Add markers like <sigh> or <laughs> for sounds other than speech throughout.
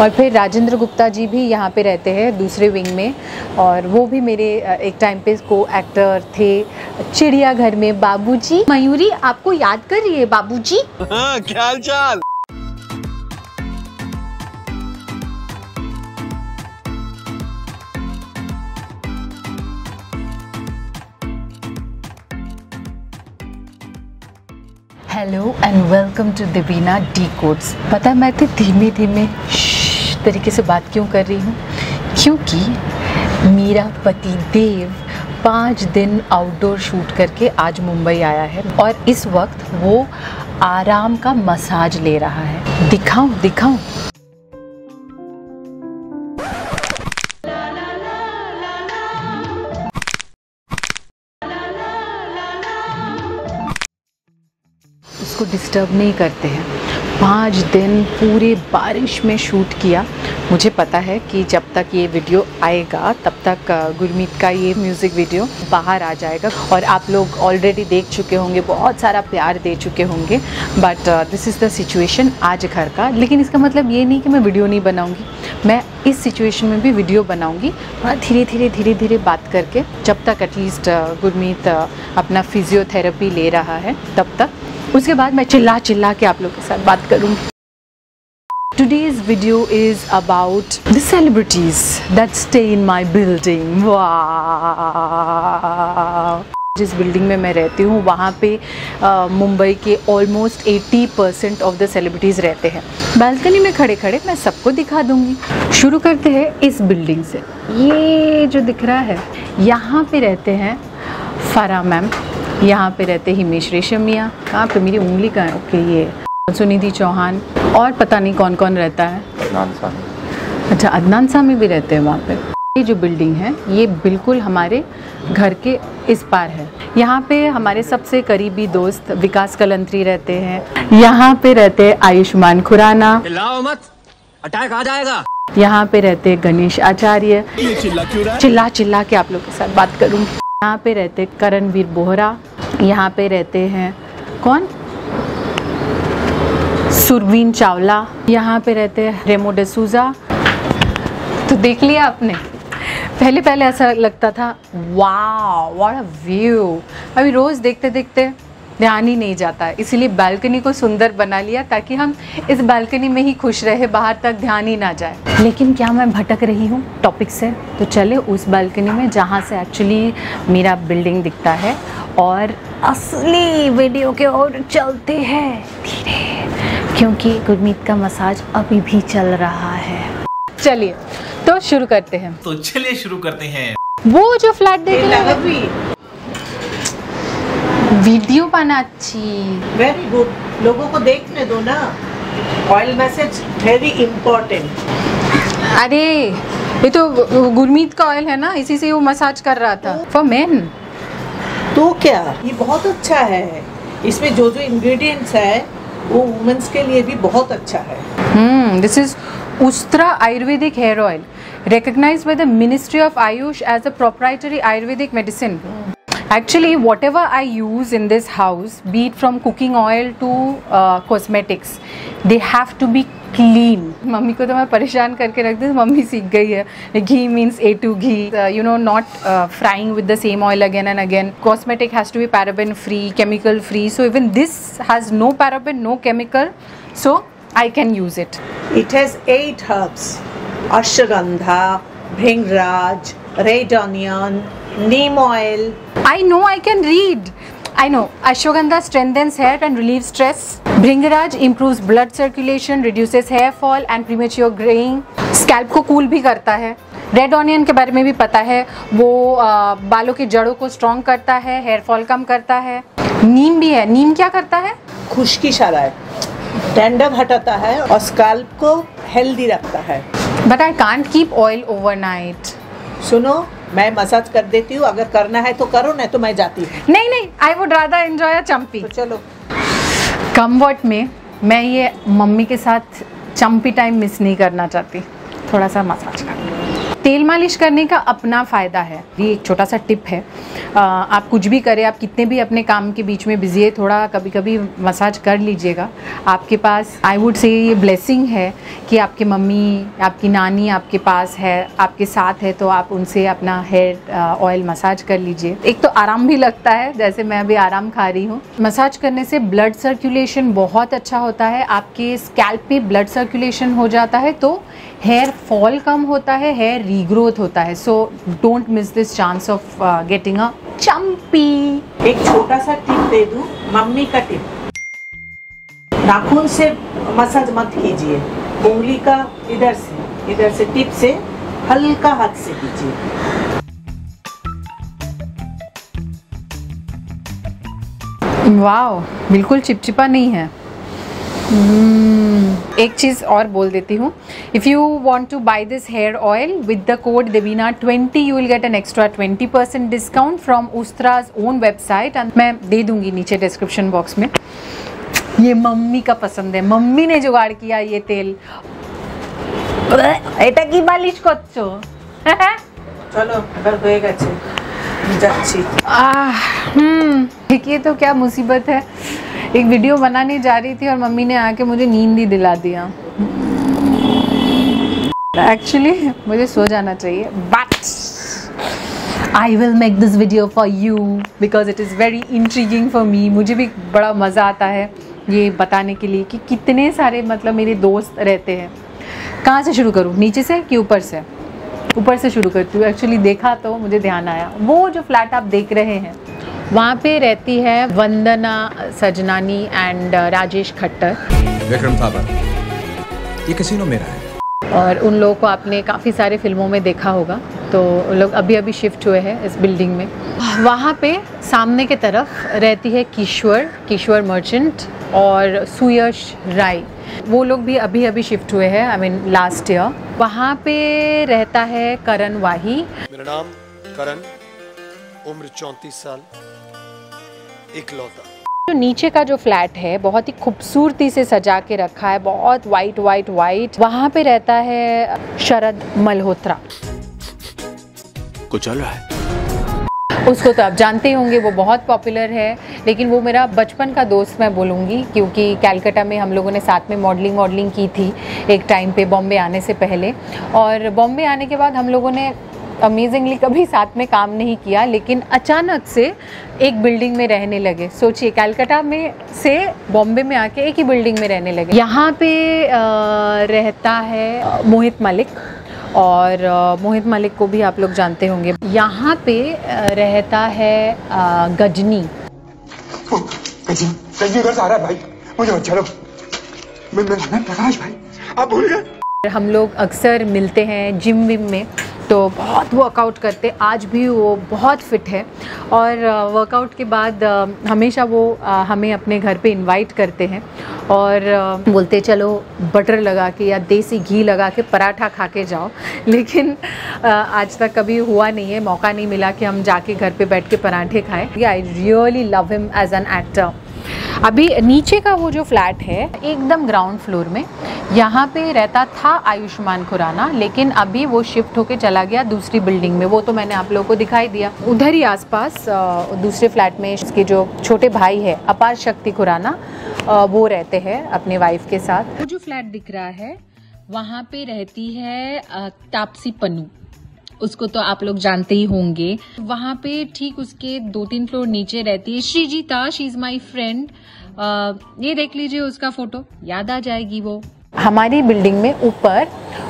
और फिर राजेंद्र गुप्ता जी भी यहाँ पे रहते हैं दूसरे विंग में। और वो भी मेरे एक टाइम पे को एक्टर थे चिड़ियाघर में। बाबूजी मयूरी आपको याद कर रही है बाबूजी? हाँ क्या चाल hello and welcome to Debina decodes पता है मैं इतनी धीमे धीमे तरीके से बात क्यों कर रही हूँ? क्योंकि मेरा, पति, देव पाँच दिन आउटडोर शूट करके आज मुंबई आया है और इस वक्त वो आराम का मसाज ले रहा है। दिखाऊँ दिखाऊँ। उसको डिस्टर्ब नहीं करते हैं। पाँच दिन पूरे बारिश में शूट किया। मुझे पता है कि जब तक ये वीडियो आएगा, तब तक गुरमीत का ये म्यूज़िक वीडियो बाहर आ जाएगा। और आप लोग ऑलरेडी देख चुके होंगे, बहुत सारा प्यार दे चुके होंगे। But this is the situation आज घर का। लेकिन इसका मतलब ये नहीं कि मैं वीडियो नहीं बनाऊँगी। मैं इस सिचुएशन में भी वीडियो बनाऊँगी। थोड़ा धीरे धीरे धीरे धीरे बात करके, जब तक एटलीस्ट गुरमीत अपना फिजियोथेरेपी ले रहा है, तब तक उसके बाद मैं चिल्ला चिल्ला के आप लोग के साथ बात करूँगी। Today's video is about the celebrities that stay in my building. Wow! जिस बिल्डिंग में मैं रहती हूँ, वहाँ पे मुंबई के ऑलमोस्ट 80 परसेंट ऑफ़ द सेलिब्रिटीज़ रहते हैं। बालकनी में खड़े खड़े मैं सबको दिखा दूँगी। शुरू करते हैं इस बिल्डिंग से। ये जो दिख रहा है, यहाँ पे रहते हैं फरा मैम यहाँ पे रहते हिमेश रेशमिया कहाँ पे मेरी उंगली का है ओके ये सुनिधि चौहान और पता नहीं कौन कौन रहता है। अच्छा अदनान सामी भी रहते हैं वहाँ पे। ये जो बिल्डिंग है ये बिल्कुल हमारे घर के इस पार है। यहाँ पे हमारे सबसे करीबी दोस्त विकास कलंत्री रहते हैं। यहाँ पे रहते हैं आयुष्मान खुराना। मत। अटैक आ जाएगा। यहाँ पे रहते हैं गणेश आचार्य। चिल्ला चिल्ला चिल्ला के आप लोग के साथ बात करूँगी यहाँ पे रहते करणवीर बोहरा। यहाँ पे रहते हैं। कौन? सुरवीन चावला यहाँ पे रहते हैं, रेमो डसूजा तो देख लिया आपने? पहले पहले ऐसा लगता था वाह व्यू अभी रोज़ देखते देखते ध्यान ही नहीं जाता। इसीलिए बालकनी को सुंदर बना लिया ताकि हम इस बालकनी में ही खुश रहे बाहर तक ध्यान ही ना जाए। लेकिन क्या मैं भटक रही हूँ टॉपिक से? तो चले उस बालकनी में जहाँ से एक्चुअली मेरा बिल्डिंग दिखता है और असली वीडियो के ओर चलते हैं धीरे। क्योंकि गुरमीत का मसाज अभी भी चल रहा है। चलिए तो शुरू करते हैं। तो चलिए शुरू करते हैं। वो जो फ्लैट देख वीडियो बनाচ্ছি वेरी गुड लोगों को देखने दो ना ऑयल मैसेज वेरी इम्पोर्टेंट अरे ये तो गुरमीत का ऑयल है ना इसी से वो मसाज कर रहा था। फॉर मेन तो क्या? ये बहुत अच्छा है। इसमें जो जो इंग्रेडिएंट्स है वो वुमेन्स के लिए भी बहुत अच्छा है। Hmm, this is Ustra Ayurvedic hair oil, recognized by the Ministry of Ayush as a proprietary Ayurvedic medicine. Actually, whatever I use in this house, be it from cooking oil to uh, cosmetics, they have to be clean. Mummy को तो मैं परेशान करके रख दी mummy सीख गई है ghee means A two ghee you know not frying with the same oil again and again cosmetic has to be paraben free chemical free so even this has no paraben no chemical so I can use it. It has eight herbs ashwagandha bhringraj red onion neem oil I know I can read. I know ashwagandha strengthens hair and relieves stress. Bhringraj improves blood circulation, reduces hair fall and premature graying. Scalp को cool भी करता है red onion के बारे में भी पता है वो आ, बालों की जड़ों को स्ट्रॉन्ग करता है हेयर फॉल कम करता है नीम भी है नीम क्या करता है खुश्की है डैंडव हटाता है और स्काल्प को हेल्दी रखता है but I can't keep oil overnight सुनो मैं मसाज कर देती हूँ अगर करना है तो करो नहीं तो मैं जाती हूँ। नहीं नहीं I would rather enjoy a champi तो चलो। कंफर्ट में मैं ये मम्मी के साथ चम्पी टाइम मिस नहीं करना चाहती। थोड़ा सा मसाज कर तेल मालिश करने का अपना फ़ायदा है। ये एक छोटा सा टिप है। आ, आप कुछ भी करें आप कितने भी अपने काम के बीच में बिज़ी है थोड़ा कभी कभी मसाज कर लीजिएगा। आपके पास आई वुड से ये ब्लेसिंग है कि आपकी मम्मी आपकी नानी आपके पास है आपके साथ है तो आप उनसे अपना हेयर ऑयल मसाज कर लीजिए। एक तो आराम भी लगता है जैसे मैं अभी आराम खा रही हूँ। मसाज करने से ब्लड सर्कुलेशन बहुत अच्छा होता है आपके स्कैल्प में ब्लड सर्कुलेशन हो जाता है तो हेयर फॉल कम होता है हेयर रीग्रोथ होता है. So don't miss this chance of getting a champi एक छोटा सा टिप दे दूँ मम्मी का टिप नाखून से मसाज मत कीजिए. उंगली का इधर से इधर से टिप से हल्का हाथ से कीजिए. वाह बिल्कुल चिपचिपा नहीं है. Hmm, एक चीज़ और बोल देती हूँ if you want to buy this hair oil with the code Devina twenty you will get an extra twenty percent discount from Ustraa's own website and मैं दे दूंगी नीचे डिस्क्रिप्शन बॉक्स में ये मम्मी का पसंद है मम्मी ने जुगाड़ किया ये तेल এটা কি বালিশ করছো চলো এবার হয়ে গেছে যাচ্ছি आह, हम्म देखिए तो क्या मुसीबत है एक वीडियो बनाने जा रही थी और मम्मी ने आके मुझे नींद ही दिला दिया। एक्चुअली मुझे सो जाना चाहिए but I will make this video for you because it is very intriguing for me मुझे भी बड़ा मज़ा आता है ये बताने के लिए कि कितने सारे मतलब मेरे दोस्त रहते हैं। कहाँ से शुरू करूँ? नीचे से कि ऊपर से? ऊपर से शुरू करती हूँ एक्चुअली देखा तो मुझे ध्यान आया। वो जो फ्लैट आप देख रहे हैं वहाँ पे रहती है वंदना सजनानी एंड राजेश खट्टर। विक्रम थापा ये कसिनो मेरा है। और उन लोगों को आपने काफ़ी सारे फ़िल्मों में देखा होगा। तो लोग अभी अभी शिफ्ट हुए हैं इस बिल्डिंग में। वहाँ पे सामने के तरफ़ रहती है किश्वर किश्वर मर्चेंट और सुयश राय। वो लोग भी अभी अभी शिफ्ट हुए हैं आई मीन लास्ट ईयर वहाँ पे रहता है करण वाही। मेरा नाम करण उम्र चौंतीस साल। इकलौता। जो नीचे का जो फ्लैट है बहुत ही खूबसूरती से सजा के रखा है बहुत वाइट वाइट वाइट वहाँ पे रहता है शरद मल्होत्रा। कुछ चल रहा है? उसको तो आप जानते ही होंगे वो बहुत पॉपुलर है। लेकिन वो मेरा बचपन का दोस्त मैं बोलूँगी क्योंकि कैलकाटा में हम लोगों ने साथ में मॉडलिंग वॉडलिंग की थी एक टाइम पे बॉम्बे आने से पहले। और बॉम्बे आने के बाद हम लोगों ने अमेजिंगली कभी साथ में काम नहीं किया लेकिन अचानक से एक बिल्डिंग में रहने लगे। सोचिए कैलकाटा में से बॉम्बे में आके एक ही बिल्डिंग में रहने लगे। यहाँ पे रहता है मोहित मलिक। और मोहित मलिक को भी आप लोग जानते होंगे। यहाँ पे रहता है गजनी। उधर से आ रहा है भाई। मुझे मत चलो। मैं मैं मैं प्रकाश भाई। आप भूल गए। हम लोग अक्सर मिलते हैं जिम विम में। तो बहुत वर्कआउट करते, आज भी वो बहुत फिट है। और वर्कआउट के बाद हमेशा वो हमें अपने घर पे इनवाइट करते हैं। और बोलते, चलो बटर लगा के या देसी घी लगा के पराठा खा के जाओ। <laughs> लेकिन आज तक कभी हुआ नहीं है, मौका नहीं मिला कि हम जाके घर पे बैठ के पराठे खाएँ। I really love him as an actor अभी नीचे का वो जो फ्लैट है, एकदम ग्राउंड फ्लोर में, यहाँ पे रहता था आयुष्मान खुराना, लेकिन अभी वो शिफ्ट होके चला गया दूसरी बिल्डिंग में। वो तो मैंने आप लोगों को दिखाई दिया। उधर ही आसपास दूसरे फ्लैट में इसके जो छोटे भाई है, अपार शक्ति खुराना वो रहते हैं अपने वाइफ के साथ। वो जो फ्लैट दिख रहा है, वहाँ पे रहती है तापसी पन्नू। उसको तो आप लोग जानते ही होंगे। वहाँ पे ठीक उसके दो तीन फ्लोर नीचे रहती है। Srijita she is my friend ये देख लीजिए उसका फ़ोटो। याद आ जाएगी वो। हमारी बिल्डिंग में ऊपर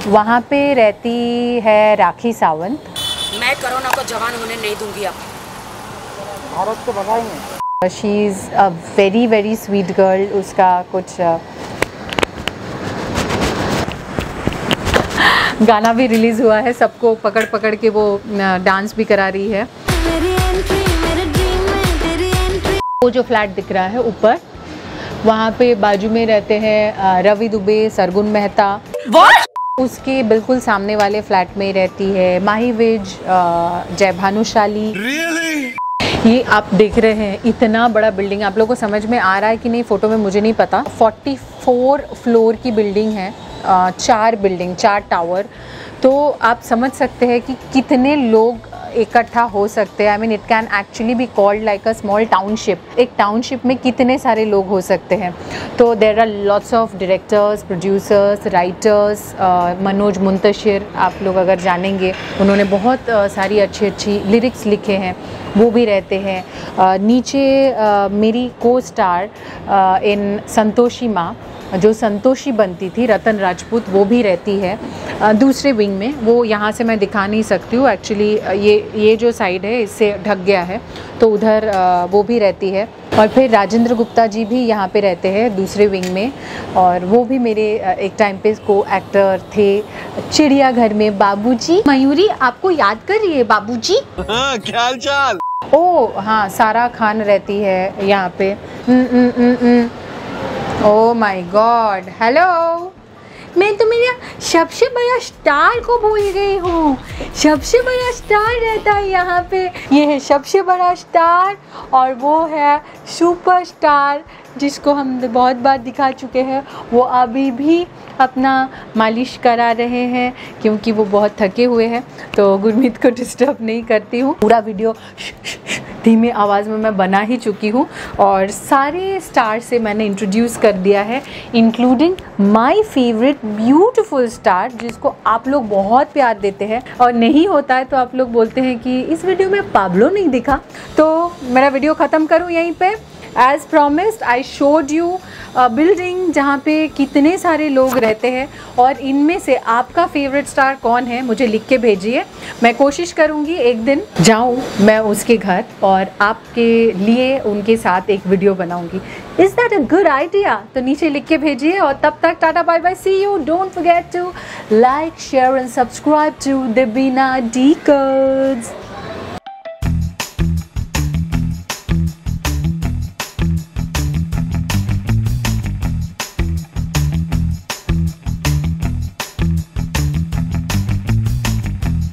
वहाँ पे रहती है राखी सावंत। मैं कोरोना को जवान होने नहीं दूँगी अब। She is a very very sweet girl उसका कुछ गाना भी रिलीज़ हुआ है सबको पकड़ पकड़ के वो डांस भी करा रही है। वो जो फ्लैट दिख रहा है ऊपर वहाँ पे बाजू में रहते हैं रवि दुबे सरगुन मेहता। उसके बिल्कुल सामने वाले फ्लैट में रहती है माही विज जय भानुशाली ये आप देख रहे हैं, इतना बड़ा बिल्डिंग आप लोगों को समझ में आ रहा है कि नहीं फ़ोटो में मुझे नहीं पता। 44 फ्लोर की बिल्डिंग है चार बिल्डिंग चार टावर तो आप समझ सकते हैं कि कितने लोग इकट्ठा हो सकते हैं। I mean it can actually be called like a small township एक टाउनशिप में कितने सारे लोग हो सकते हैं? तो there are lots of directors producers writers Manoj Muntashir आप लोग अगर जानेंगे उन्होंने बहुत uh, सारी अच्छी अच्छी लिरिक्स लिखे हैं। वो भी रहते हैं। Uh, नीचे uh, मेरी को स्टार इन संतोषी माँ जो संतोषी बनती थी रतन राजपूत वो भी रहती है। दूसरे विंग में वो यहाँ से मैं दिखा नहीं सकती हूँ। एक्चुअली ये ये जो साइड है इससे ढक गया है तो उधर वो भी रहती है। और फिर राजेंद्र गुप्ता जी भी यहाँ पे रहते हैं दूसरे विंग में। और वो भी मेरे एक टाइम पे को एक्टर थे। चिड़ियाघर में बाबूजी। मयूरी आपको याद कर रही है बाबूजी? ओ हाँ सारा खान रहती है यहाँ पे। Hmm, hmm, hmm. Oh my god hello मैं तो मेरा सबसे बड़ा स्टार को भूल गई हूँ। सबसे बड़ा स्टार रहता है यहाँ पे। ये है सबसे बड़ा स्टार और वो है सुपर स्टार जिसको हम बहुत बार दिखा चुके हैं। वो अभी भी अपना मालिश करा रहे हैं, क्योंकि वो बहुत थके हुए हैं तो गुरमीत को डिस्टर्ब नहीं करती हूँ। पूरा वीडियो धीमे आवाज़ में मैं बना ही चुकी हूँ और सारे स्टार से मैंने इंट्रोड्यूस कर दिया है including my favourite beautiful star जिसको आप लोग बहुत प्यार देते हैं। और नहीं होता है तो आप लोग बोलते हैं कि इस वीडियो में पाब्लो नहीं दिखा। तो मेरा वीडियो ख़त्म करूँ यहीं पे। As promised I showed you building जहाँ पे कितने सारे लोग रहते हैं और इनमें से आपका फेवरेट स्टार कौन है, मुझे लिख के भेजिए। मैं कोशिश करूँगी एक दिन जाऊँ मैं उसके घर और आपके लिए उनके साथ एक वीडियो बनाऊँगी। Is that a good idea तो नीचे लिख के भेजिए और तब तक tata bye bye see you don't forget to like share and subscribe to the Beena D